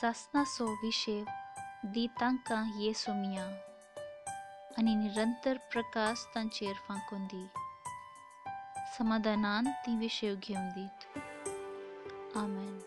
सासना सो विषय दी तांकां येसू मिया। आनी निरंतर प्रकाश तांचेर फांकून दी। समाधानान ती विशेव घेवन दीत आमेन।